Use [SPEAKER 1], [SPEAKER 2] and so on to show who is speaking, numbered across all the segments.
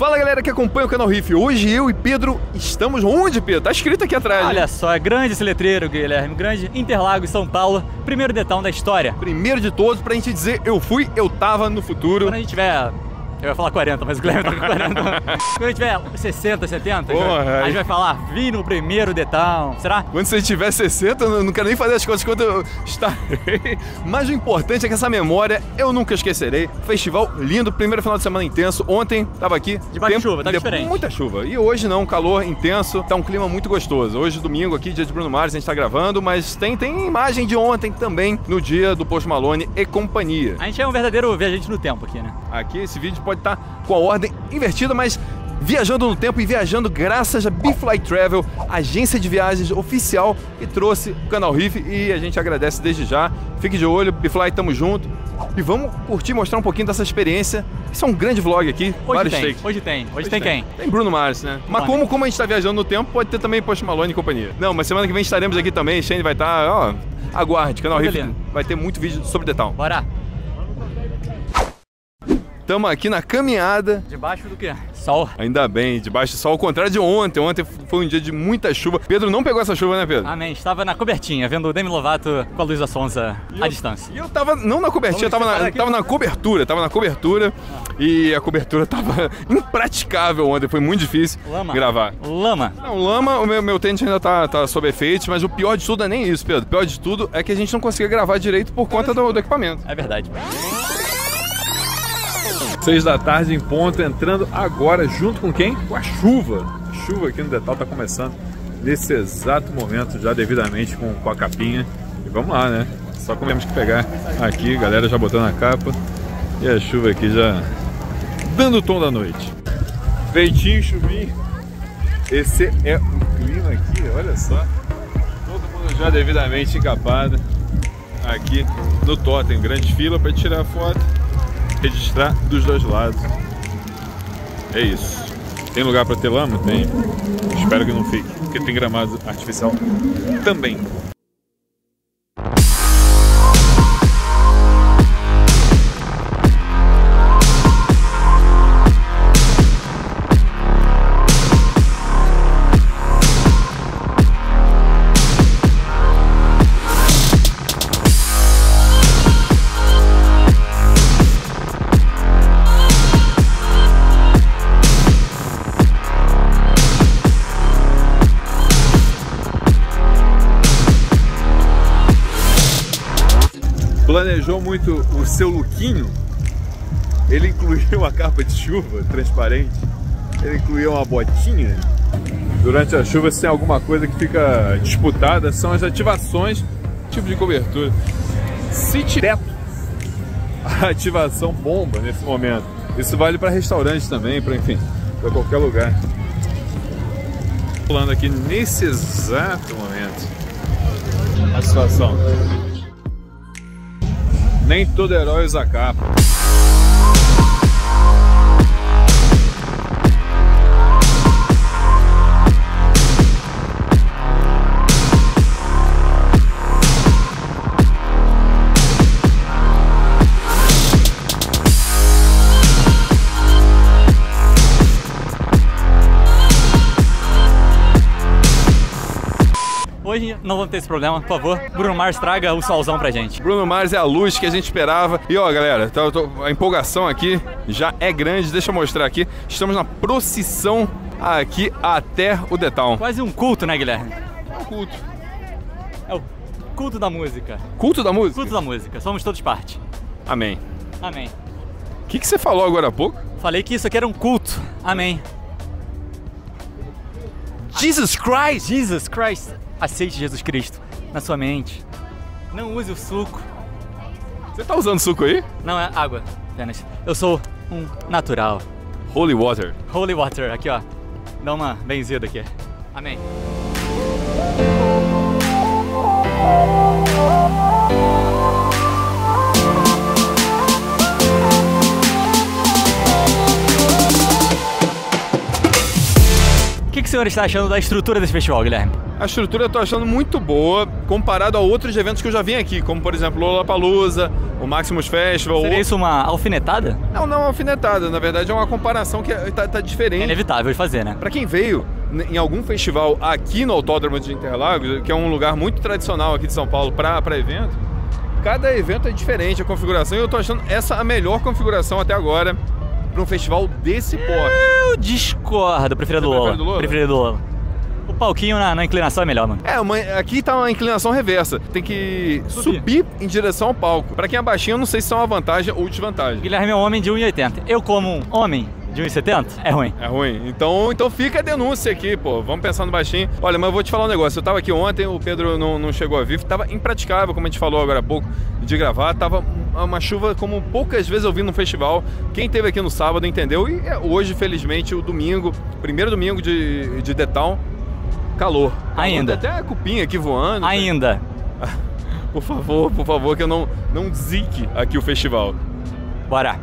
[SPEAKER 1] Fala galera que acompanha o canal Riff. Hoje eu e Pedro estamos onde, Pedro? Tá escrito aqui atrás.
[SPEAKER 2] Olha só, é grande esse letreiro, Guilherme. Grande Interlagos, São Paulo. Primeiro detalhe da história.
[SPEAKER 1] Primeiro de todos, pra gente dizer eu fui, eu tava no futuro.
[SPEAKER 2] Quando a gente tiver eu ia falar 40, mas o Guilherme tá com 40. Quando a tiver 60, 70, Porra, a gente vai falar, vi no primeiro detal. Será?
[SPEAKER 1] Quando você tiver 60, eu não quero nem fazer as coisas quando eu estarei. Mas o importante é que essa memória eu nunca esquecerei. Festival lindo, primeiro final de semana intenso. Ontem tava aqui.
[SPEAKER 2] Debaixo de chuva, tá diferente.
[SPEAKER 1] Muita chuva. E hoje não, calor intenso. Tá um clima muito gostoso. Hoje, domingo, aqui, dia de Bruno Mars, a gente tá gravando, mas tem, tem imagem de ontem também, no dia do Post Malone e companhia.
[SPEAKER 2] A gente é um verdadeiro viajante no tempo aqui, né?
[SPEAKER 1] Aqui, esse vídeo pode estar tá com a ordem invertida, mas viajando no tempo e viajando graças a Bifly Travel, agência de viagens oficial que trouxe o canal Riff e a gente agradece desde já. Fique de olho, Bifly, tamo junto. E vamos curtir, mostrar um pouquinho dessa experiência. Isso é um grande vlog aqui,
[SPEAKER 2] hoje vários tem, takes. Hoje tem, hoje, hoje tem, tem, quem?
[SPEAKER 1] Tem Bruno Mars, né? Mas como, como a gente tá viajando no tempo, pode ter também Post Malone e companhia. Não, mas semana que vem estaremos aqui também, Shane vai estar, tá, ó, aguarde, canal Riff vai ter muito vídeo sobre detalhe.
[SPEAKER 2] Bora!
[SPEAKER 1] Estamos aqui na caminhada.
[SPEAKER 2] Debaixo do quê? Sol.
[SPEAKER 1] Ainda bem, debaixo do sol, ao contrário de ontem. Ontem foi um dia de muita chuva. Pedro não pegou essa chuva, né, Pedro?
[SPEAKER 2] Amém. Estava na cobertinha, vendo o Demi Lovato com a Luísa Sonza à distância.
[SPEAKER 1] E eu tava, não na cobertinha, eu tava na, tava na cobertura, tava na cobertura. Ah. E a cobertura tava impraticável ontem, foi muito difícil
[SPEAKER 2] lama.
[SPEAKER 1] gravar.
[SPEAKER 2] Lama.
[SPEAKER 1] Não, lama, o meu, meu tênis ainda tá, tá sob efeito, mas o pior de tudo é nem isso, Pedro. O pior de tudo é que a gente não conseguia gravar direito por conta do, do equipamento.
[SPEAKER 2] É verdade.
[SPEAKER 1] Seis da tarde em ponto, entrando agora junto com quem? Com a chuva. A chuva aqui no Detal tá começando nesse exato momento, já devidamente com, com a capinha. E vamos lá, né? Só que temos que pegar aqui, galera já botando a capa. E a chuva aqui já dando o tom da noite. Feitinho, chuvinho. Esse é o clima aqui, olha só. Todo mundo já devidamente encapado aqui no totem. Grande fila para tirar foto registrar dos dois lados. É isso. Tem lugar para ter lama? Tem. Espero que não fique, porque tem gramado artificial também. Planejou muito o seu lookinho, ele incluiu a capa de chuva transparente, ele incluiu uma botinha. Durante a chuva, se tem alguma coisa que fica disputada, são as ativações, tipo de cobertura. Se tiver a ativação bomba nesse momento, isso vale para restaurantes também, para enfim, para qualquer lugar. Falando aqui nesse exato momento a situação nem todo herói usa capa.
[SPEAKER 2] Hoje não vamos ter esse problema, por favor. Bruno Mars traga o solzão pra gente.
[SPEAKER 1] Bruno Mars é a luz que a gente esperava. E ó, galera, tô, a empolgação aqui já é grande. Deixa eu mostrar aqui. Estamos na procissão aqui até o Detal.
[SPEAKER 2] Quase um culto, né, Guilherme?
[SPEAKER 1] É um culto.
[SPEAKER 2] É o culto da música.
[SPEAKER 1] Culto da música?
[SPEAKER 2] Culto da música. Somos todos parte.
[SPEAKER 1] Amém.
[SPEAKER 2] Amém.
[SPEAKER 1] O que, que você falou agora há pouco?
[SPEAKER 2] Falei que isso aqui era um culto. Amém.
[SPEAKER 1] Jesus Christ!
[SPEAKER 2] Jesus Christ! Aceite Jesus Cristo na sua mente. Não use o suco.
[SPEAKER 1] Você tá usando suco aí?
[SPEAKER 2] Não, é água apenas. Eu sou um natural.
[SPEAKER 1] Holy water.
[SPEAKER 2] Holy water, aqui ó. Dá uma benzida aqui. Amém. Senhor está achando da estrutura desse festival, Guilherme?
[SPEAKER 1] A estrutura eu tô achando muito boa comparado a outros eventos que eu já vim aqui, como por exemplo Lollapalooza, o Maximus Festival.
[SPEAKER 2] Seria isso uma alfinetada?
[SPEAKER 1] Não, não é uma alfinetada. Na verdade, é uma comparação que tá, tá diferente. É
[SPEAKER 2] inevitável de fazer, né?
[SPEAKER 1] Pra quem veio em algum festival aqui no Autódromo de Interlagos, que é um lugar muito tradicional aqui de São Paulo para evento, cada evento é diferente a configuração e eu tô achando essa a melhor configuração até agora para um festival desse porte.
[SPEAKER 2] Eu discordo, prefiro do Lola. Prefiro do Lola. O palquinho na, na, inclinação é melhor, mano.
[SPEAKER 1] É, uma, aqui tá uma inclinação reversa. Tem que subir, subir em direção ao palco. Para quem é baixinho, eu não sei se é uma vantagem ou desvantagem.
[SPEAKER 2] Guilherme é um homem de 1,80. Eu, como um homem de 1,70? É ruim.
[SPEAKER 1] É ruim. Então, então fica a denúncia aqui, pô. Vamos pensar no baixinho. Olha, mas eu vou te falar um negócio. Eu tava aqui ontem, o Pedro não, não chegou a vir. Tava impraticável, como a gente falou agora há pouco, de gravar. Tava uma chuva como poucas vezes eu vi no festival. Quem teve aqui no sábado entendeu. E é hoje, felizmente, o domingo, primeiro domingo de, de The Town, calor.
[SPEAKER 2] Ainda.
[SPEAKER 1] Até a cupinha aqui voando.
[SPEAKER 2] Ainda.
[SPEAKER 1] por favor, por favor, que eu não, não zique aqui o festival.
[SPEAKER 2] Bora.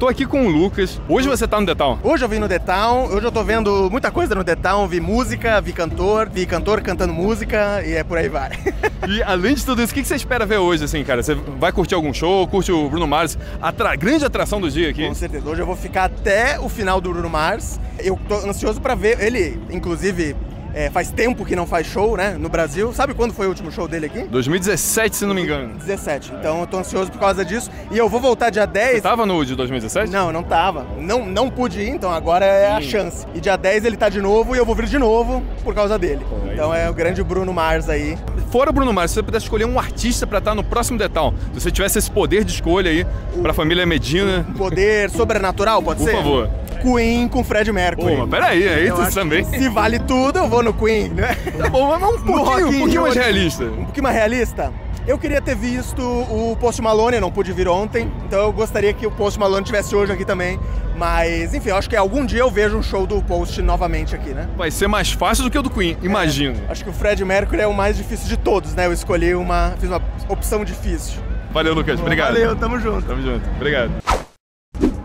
[SPEAKER 1] Tô aqui com o Lucas. Hoje você tá no The Town?
[SPEAKER 3] Hoje eu vim no The Town. Hoje eu tô vendo muita coisa no The Town. Vi música, vi cantor, vi cantor cantando música e é por aí vai.
[SPEAKER 1] e além de tudo isso, o que você espera ver hoje, assim, cara? Você vai curtir algum show? Curte o Bruno Mars? A grande atração do dia aqui?
[SPEAKER 3] Com certeza. Hoje eu vou ficar até o final do Bruno Mars. Eu tô ansioso para ver ele, inclusive, é, faz tempo que não faz show, né, no Brasil. Sabe quando foi o último show dele aqui?
[SPEAKER 1] 2017, se não me engano.
[SPEAKER 3] 17. Então eu tô ansioso por causa disso. E eu vou voltar dia 10. Você
[SPEAKER 1] tava no de 2017?
[SPEAKER 3] Não, não tava. Não, não pude ir, então agora é a chance. E dia 10 ele tá de novo e eu vou vir de novo por causa dele. Pô, então é o grande Bruno Mars aí.
[SPEAKER 1] Fora o Bruno Mars, se você pudesse escolher um artista para estar no próximo Detal, se você tivesse esse poder de escolha aí o, pra família Medina.
[SPEAKER 3] Poder sobrenatural, pode
[SPEAKER 1] por
[SPEAKER 3] ser?
[SPEAKER 1] Por favor.
[SPEAKER 3] Queen com Fred Mercury.
[SPEAKER 1] Pô, mas peraí, aí tu também.
[SPEAKER 3] Se vale tudo, eu vou no Queen, né?
[SPEAKER 1] Tá bom, mas um pouquinho, um pouquinho mais realista.
[SPEAKER 3] Um pouquinho mais realista? Eu queria ter visto o Post Malone, eu não pude vir ontem, então eu gostaria que o Post Malone tivesse hoje aqui também. Mas, enfim, eu acho que algum dia eu vejo um show do Post novamente aqui, né?
[SPEAKER 1] Vai ser mais fácil do que o do Queen, imagino.
[SPEAKER 3] É, acho que o Fred Mercury é o mais difícil de todos, né? Eu escolhi uma. fiz uma opção difícil.
[SPEAKER 1] Valeu, Lucas. Obrigado.
[SPEAKER 3] Valeu, tamo junto.
[SPEAKER 1] Tamo junto. Obrigado.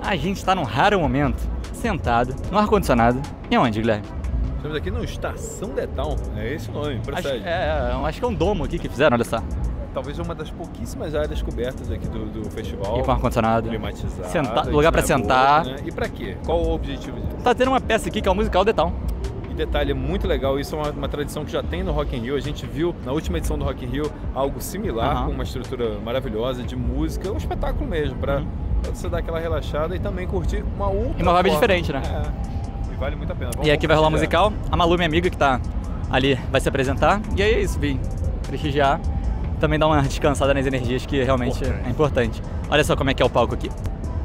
[SPEAKER 2] A gente tá num raro momento sentado, no ar-condicionado. E onde, Guilherme?
[SPEAKER 1] Estamos aqui no Estação Detal, é esse o nome,
[SPEAKER 2] acho, é, é, acho que é um domo aqui que fizeram, olha só.
[SPEAKER 1] Talvez uma das pouquíssimas áreas cobertas aqui do, do festival.
[SPEAKER 2] E com ar-condicionado.
[SPEAKER 1] Climatizado.
[SPEAKER 2] Senta, lugar para sentar.
[SPEAKER 1] Boa, né? E para quê? Qual o objetivo disso?
[SPEAKER 2] Tá tendo uma peça aqui que é o musical Detal.
[SPEAKER 1] E detalhe, é muito legal, isso é uma, uma, tradição que já tem no Rock in Rio. A gente viu na última edição do Rock in Rio algo similar, uhum. com uma estrutura maravilhosa de música, um espetáculo mesmo, para uhum. Você dar aquela relaxada e também curtir uma outra
[SPEAKER 2] E uma vibe diferente, né?
[SPEAKER 1] É, e vale muito a pena.
[SPEAKER 2] Vamos e aqui vai rolar musical. A Malu, minha amiga, que tá ali, vai se apresentar. E aí é isso, vim prestigiar. Também dar uma descansada nas energias, que realmente é importante. Olha só como é que é o palco aqui.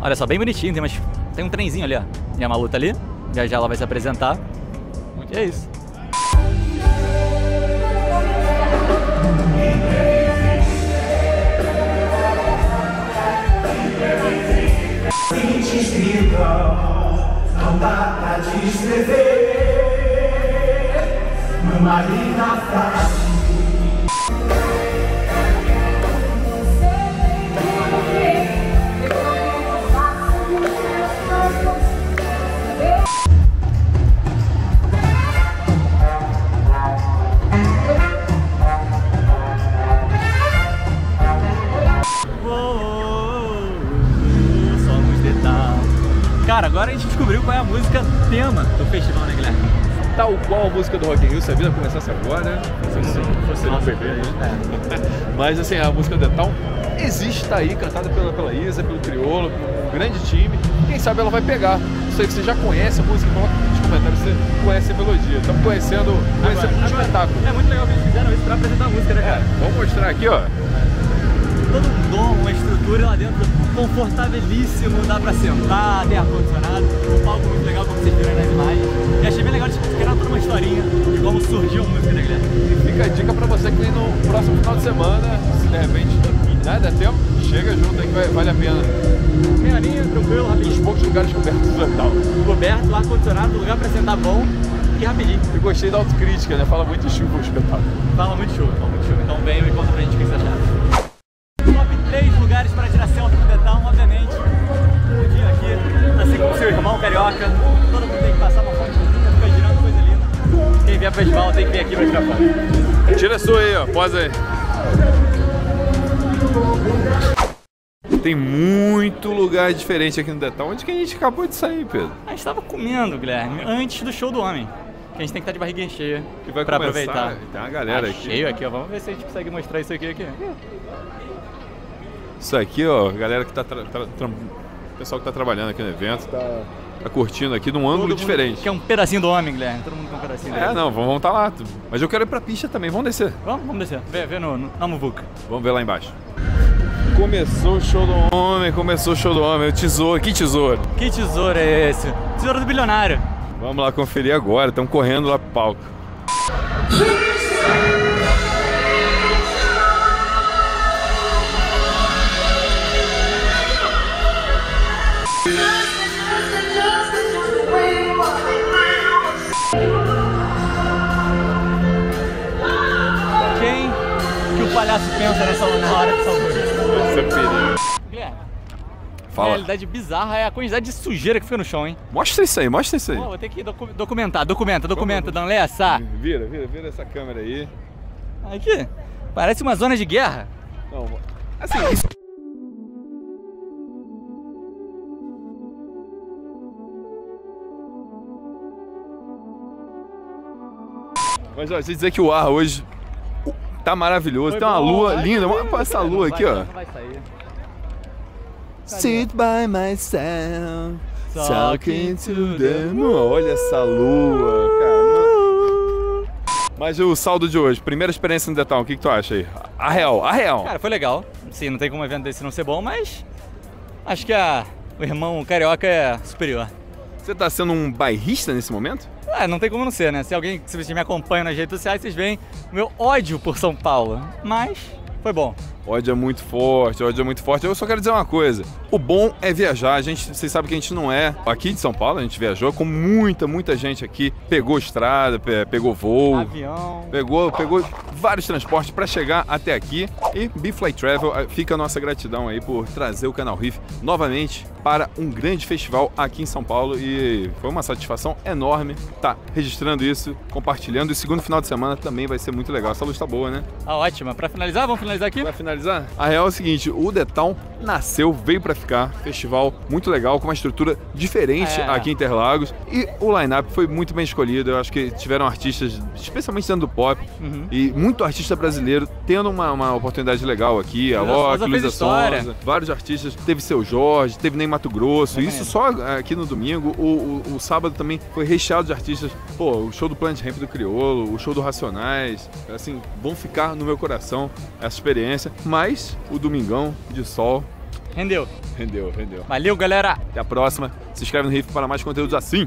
[SPEAKER 2] Olha só, bem bonitinho, tem, umas, tem um trenzinho ali, ó. E a Malu tá ali, já já ela vai se apresentar. E é isso. Não dá pra descrever numa linda frase.
[SPEAKER 1] Tal qual a música do Rock in Rio, se a vida começasse agora, se fosse um bebê aí. É. Mas assim, a música do Town existe, tá aí, cantada pela, pela Isa, pelo Criolo, por um grande time. Quem sabe ela vai pegar. Não sei que você já conhece a música, coloca nos comentários você conhece a melodia. Estamos conhecendo, conhecendo agora, um espetáculo.
[SPEAKER 2] É muito legal que eles fizeram isso pra apresentar a música, né, cara?
[SPEAKER 1] É, vamos mostrar aqui, ó
[SPEAKER 2] todo um dom, uma estrutura lá dentro confortabilíssimo, dá pra sentar, tem ar-condicionado, um palco muito legal como vocês viram nas imagens. E achei bem legal de criar toda uma historinha de como surgiu a música, né Guilherme?
[SPEAKER 1] E fica a dica pra você que vem no próximo final de semana, se de repente né, der tempo, chega junto aí que vai, vale a pena.
[SPEAKER 2] Meia linha, tranquilo, rapidinho.
[SPEAKER 1] Os poucos lugares cobertos do Natal.
[SPEAKER 2] Coberto, ar-condicionado, lugar pra sentar bom e rapidinho.
[SPEAKER 1] Eu gostei da autocrítica, né? Fala muito de chuva o espetáculo.
[SPEAKER 2] Fala muito chuva, fala muito chuva. Então venham e conta pra gente o que vocês acharam vier pro festival tem que vir aqui para tirar foto.
[SPEAKER 1] Tira a sua aí, ó. Posa aí. Tem muito lugar diferente aqui no Detal. Onde que a gente acabou de sair, Pedro?
[SPEAKER 2] A gente tava comendo, Guilherme, antes do show do homem. Que a gente tem que estar de barriguinha cheia
[SPEAKER 1] Que vai
[SPEAKER 2] pra
[SPEAKER 1] começar.
[SPEAKER 2] aproveitar.
[SPEAKER 1] Tem uma galera
[SPEAKER 2] Tá
[SPEAKER 1] aqui.
[SPEAKER 2] cheio aqui, ó. Vamos ver se a gente consegue mostrar isso aqui. aqui.
[SPEAKER 1] Isso aqui, ó, galera que tá. Pessoal que tá trabalhando aqui no evento, tá, tá curtindo aqui num ângulo diferente.
[SPEAKER 2] Que é um pedacinho do homem, Guilherme. Todo mundo quer um pedacinho
[SPEAKER 1] É,
[SPEAKER 2] dele.
[SPEAKER 1] não, vamos estar lá. Mas eu quero ir pra pista também, vamos descer.
[SPEAKER 2] Vamos, vamos descer. Vê, vê no, no, na Muvuca.
[SPEAKER 1] Vamos ver lá embaixo. Começou o show do homem, começou o show do homem. O tesouro, que tesouro?
[SPEAKER 2] Que tesouro é esse? Tesouro do bilionário.
[SPEAKER 1] Vamos lá conferir agora, estão correndo lá pro palco.
[SPEAKER 2] Palhaço pensa nessa na hora?
[SPEAKER 1] Esse é perigo.
[SPEAKER 2] Guilherme, a
[SPEAKER 1] Fala.
[SPEAKER 2] realidade bizarra é a quantidade de sujeira que fica no chão, hein?
[SPEAKER 1] Mostra isso aí, mostra isso aí.
[SPEAKER 2] Pô, vou ter que docu- documentar, documenta, documenta, Dan Lessa.
[SPEAKER 1] Vira, vira, vira essa câmera aí.
[SPEAKER 2] Aqui, parece uma zona de guerra.
[SPEAKER 1] Não, assim, isso... Mas ó, deixa eu dizer que o ar hoje tá maravilhoso. Tem uma lua linda. Olha essa lua aqui, ó.
[SPEAKER 2] Vai.
[SPEAKER 1] Sit by myself,
[SPEAKER 2] Talking to the
[SPEAKER 1] moon. Olha essa lua, cara. Mas o saldo de hoje, primeira experiência no Detal, o que, que tu acha aí? A real, a real.
[SPEAKER 2] Cara, foi legal. Sim, não tem como um evento desse não ser bom, mas acho que a, o irmão carioca é superior.
[SPEAKER 1] Você tá sendo um bairrista nesse momento?
[SPEAKER 2] É, não tem como não ser, né? Se alguém, se vocês me acompanham nas redes sociais, vocês veem o meu ódio por São Paulo. Mas foi bom.
[SPEAKER 1] Ódio é muito forte, ódio é muito forte. Eu só quero dizer uma coisa: o bom é viajar. A gente, vocês sabem que a gente não é aqui de São Paulo, a gente viajou com muita, muita gente aqui. Pegou estrada, pe- pegou voo.
[SPEAKER 2] Avião.
[SPEAKER 1] Pegou, pegou vários transportes para chegar até aqui e Bifly Travel fica a nossa gratidão aí por trazer o canal Riff novamente para um grande festival aqui em São Paulo e foi uma satisfação enorme estar registrando isso, compartilhando. E segundo final de semana também vai ser muito legal. Essa luz tá boa, né?
[SPEAKER 2] Ah, ótima. Pra finalizar, vamos finalizar aqui?
[SPEAKER 1] Para finalizar, a real é o seguinte: o Detal nasceu, veio para ficar. Festival muito legal, com uma estrutura diferente
[SPEAKER 2] É.
[SPEAKER 1] aqui em Interlagos. E o line-up foi muito bem escolhido. Eu acho que tiveram artistas, especialmente dentro do pop,
[SPEAKER 2] Uhum.
[SPEAKER 1] e muito artista brasileiro tendo uma, uma oportunidade legal aqui. A Loki, Luísa
[SPEAKER 2] história.
[SPEAKER 1] Sonza, vários artistas. Teve seu Jorge, teve nem Mato Grosso.
[SPEAKER 2] Exatamente.
[SPEAKER 1] Isso só aqui no domingo. O, o- o sábado também foi recheado de artistas. Pô, o show do Planet Ramp do Criolo, o show do Racionais. Assim, vão ficar no meu coração essa experiência. Mas o domingão de sol
[SPEAKER 2] Rendeu.
[SPEAKER 1] rendeu, rendeu.
[SPEAKER 2] Valeu, galera.
[SPEAKER 1] Até a próxima. Se inscreve no Riff para mais conteúdos assim.